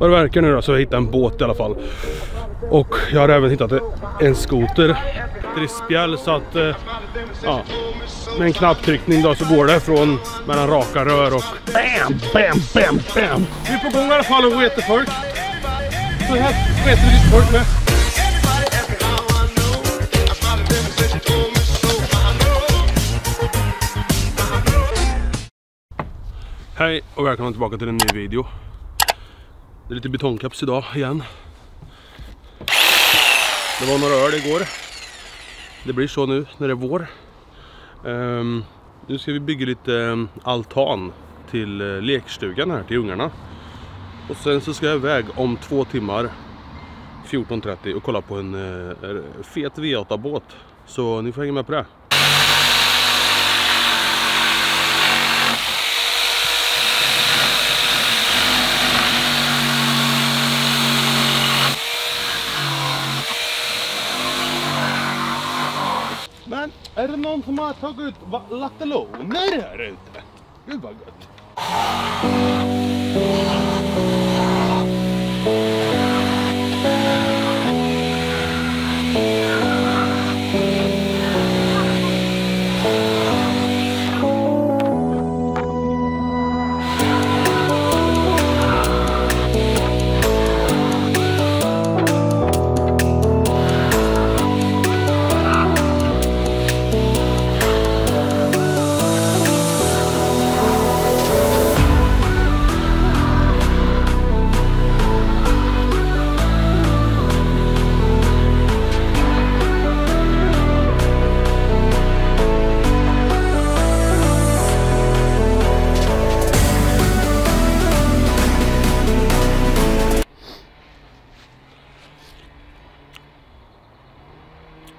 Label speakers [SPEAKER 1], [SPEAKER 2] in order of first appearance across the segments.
[SPEAKER 1] Vad det verkar nu då så har jag hittat en båt i alla fall. Och jag har även hittat en skoter. Drispjäll så att eh, ja, med en knapptryckning då så går det från mellan raka rör och bam, bam, bam, bam. Vi är på gång i alla fall och retar folk. Så här retar vi lite folk med. Hej och välkomna tillbaka till en ny video. Det är lite betongkaps idag igen. Det var några öl igår. Det blir så nu när det är vår. Um, nu ska vi bygga lite ehm, altan till eh, lekstugan här till ungarna. Och sen så ska jag iväg om två timmar 14.30 och kolla på en uh, fet V8 båt. Så ni får hänga med på det. Men är det någon som har tagit ut latteloner här ute? Gud vad gött.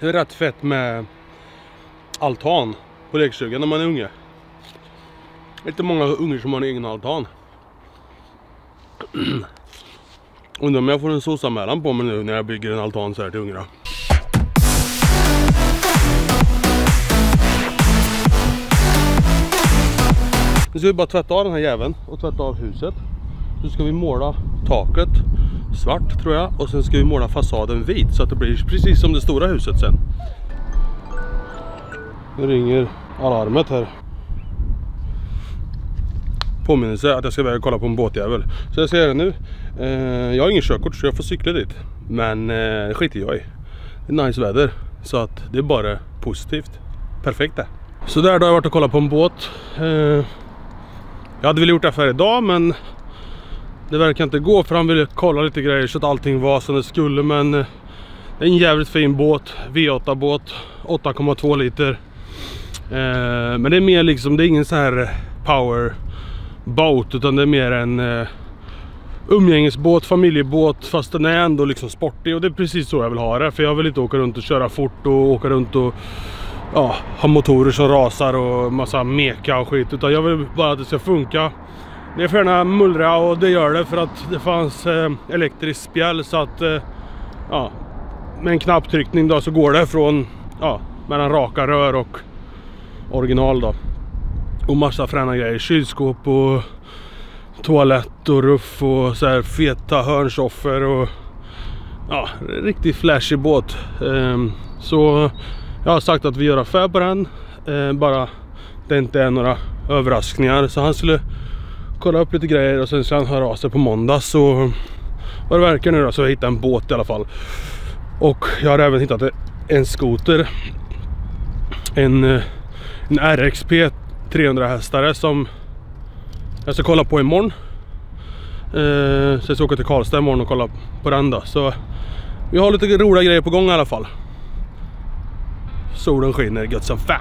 [SPEAKER 1] Det är rätt fett med altan på lekstugan när man är unge. Det är inte många ungar som har en egen altan. Undrar om jag får en SOS-anmälan på mig nu när jag bygger en altan så här till ungarna. Nu ska vi bara tvätta av den här jäveln och tvätta av huset. Så ska vi måla taket svart tror jag och sen ska vi måla fasaden vit så att det blir precis som det stora huset sen. Nu ringer alarmet här. Påminnelse att jag ska iväg och kolla på en båtjävel. Så jag ska göra det nu. Eh, jag har ingen körkort så jag får cykla dit. Men eh, det skiter jag i. Det är nice väder. Så att det är bara positivt. Perfekt det. Så där då har jag varit och kollat på en båt. Eh, jag hade väl gjort det här idag men det verkar inte gå för han ville kolla lite grejer så att allting var som det skulle men eh, Det är en jävligt fin båt, V8 båt 8,2 liter. Eh, Men det är mer liksom, det är ingen så här power boat utan det är mer en eh, umgängesbåt, familjebåt fast den är ändå liksom sportig och det är precis så jag vill ha det för jag vill inte åka runt och köra fort och åka runt och ja, ha motorer som rasar och massa meka och skit utan jag vill bara att det ska funka det får gärna mullra och det gör det för att det fanns eh, elektriskt spjäll så att eh, ja, med en knapptryckning då så går det från ja, mellan raka rör och original då. Och massa fräna grejer, kylskåp och toalett och ruff och så här feta hörnsoffer och ja, riktigt flashig båt. Ehm, så jag har sagt att vi gör affär på den, eh, bara det inte är några överraskningar så han skulle kolla upp lite grejer och sen ska han höra av sig på måndag så vad det verkar nu då så har jag hittat en båt i alla fall. Och jag har även hittat en skoter. En, eh, en RXP 300 hästare som jag ska kolla på imorgon. Eh, så jag ska åka till Karlstad imorgon och kolla på den då. Så vi har lite roliga grejer på gång i alla fall. Solen skiner gött som fan.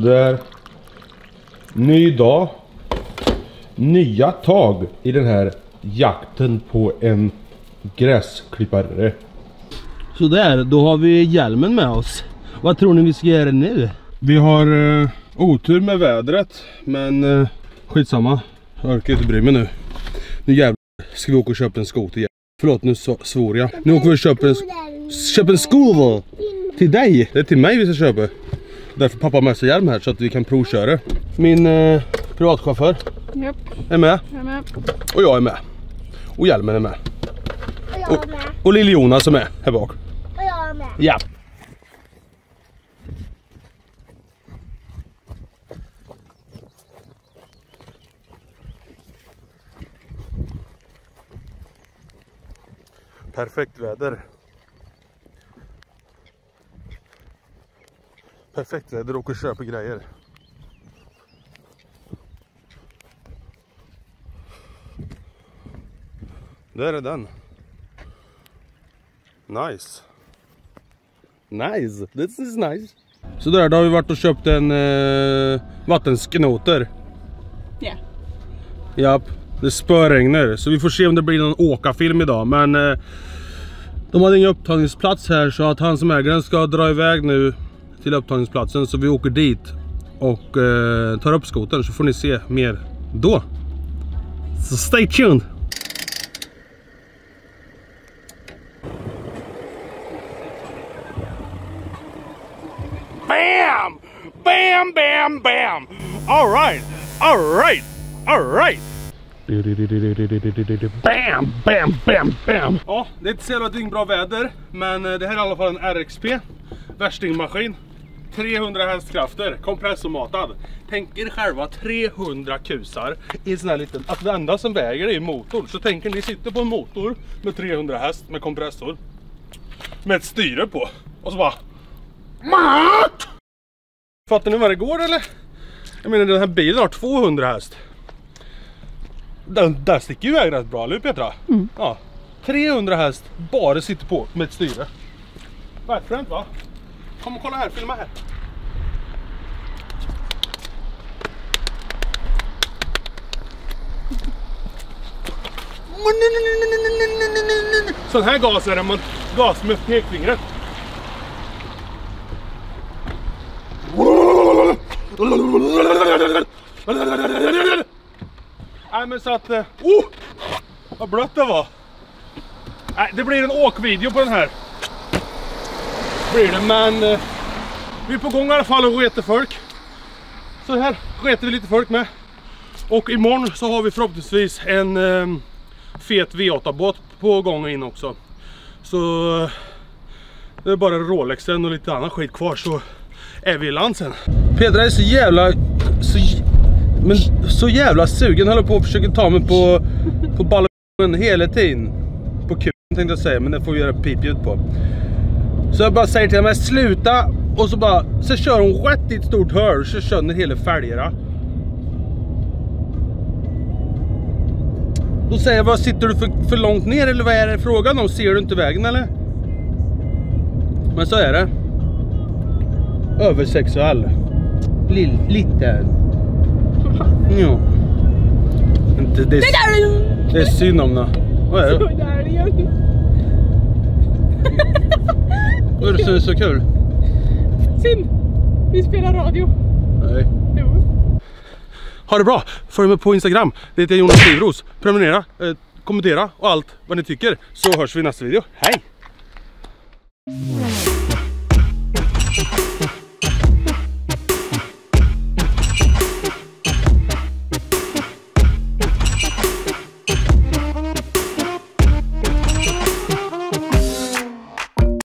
[SPEAKER 1] Så där. Ny dag. Nya tag i den här jakten på en gräsklippare.
[SPEAKER 2] Sådär, då har vi hjälmen med oss. Vad tror ni vi ska göra nu?
[SPEAKER 1] Vi har eh, otur med vädret, men eh, skitsamma. Jag orkar inte bry mig nu. Nu jävlar ska vi åka och köpa en skoter. Förlåt, nu så, svor jag. Nu åker vi och köper en, köper en skoter. Till dig? Det är till mig vi ska köpa. Därför pappa har med sig hjälm här så att vi kan provköra. Min eh, privatchaufför
[SPEAKER 3] Japp,
[SPEAKER 1] är med.
[SPEAKER 3] jag är med.
[SPEAKER 1] Och jag är med. Och hjälmen är med.
[SPEAKER 4] Och jag med.
[SPEAKER 1] Och lill Jonas är med här bak.
[SPEAKER 4] Och jag med.
[SPEAKER 1] Ja. Perfekt väder. Perfekt väder och köpa grejer. Där är den. Nice. Nice, this is nice. Så där, då har vi varit och köpt en eh, vattensknoter.
[SPEAKER 3] Ja.
[SPEAKER 1] Japp, det spöregnar. Så vi får se om det blir någon åkarfilm idag. Men eh, de hade ingen upptagningsplats här så att han som äger den ska dra iväg nu till upptagningsplatsen. Så vi åker dit och eh, tar upp skotern så får ni se mer då. Så stay tuned! Bam! Bam, bam, bam! Alright, alright, alright! Bam, bam, bam, bam! Ja, det är inte så jävla dyngbra väder, men eh, det här är i alla fall en RXP. Värstingmaskin. 300 hästkrafter, kompressormatad. Tänk er själva 300 kusar i en sån här liten... Att det enda som väger är motorn. Så tänker ni sitter på en motor med 300 häst med kompressor. Med ett styre på. Och så bara... Mat! Fattar ni vad det går eller? Jag menar den här bilen har 200 häst. Den där sticker ju iväg rätt bra, eller Petra? Ja. 300 häst bara sitter på med ett styre. Världsfränt va? Kom och kolla här, filma här. Sån här gas är det man gas med pekfingret. Nej men så att... Eh, oh! Vad blött det var. Nej, det blir en åkvideo på den här. Blir det, men... eh, Vi är på gång i alla fall och retar folk. Så här retar vi lite folk med. Och imorgon så har vi förhoppningsvis en eh, fet V8-båt på gång in också. Så... eh, Det är bara Rolexen och lite annan skit kvar så är vi i land sen. Pedra är så jävla... Så, men så jävla sugen håller på att försöka ta mig på, på ballongen hela tiden. På kuken tänkte jag säga, men det får vi göra pipljud på. Så jag bara säger till henne, sluta! Och så bara, så kör hon rätt i ett stort hörn så sönder hela fälgarna. Då säger jag, vad sitter du för, för långt ner eller vad är det frågan om? Ser du inte vägen eller? Men så är det. Översexuell. Lill, lite. Ja. Inte det. Det är synd om det. Vad är det? Är så kul?
[SPEAKER 3] Synd. Vi spelar radio.
[SPEAKER 1] Nej.
[SPEAKER 3] Jo.
[SPEAKER 1] Ha det bra! Följ mig på Instagram. Det heter Jonas Livros. Prenumerera, eh, kommentera och allt vad ni tycker. Så hörs vi i nästa video. Hej!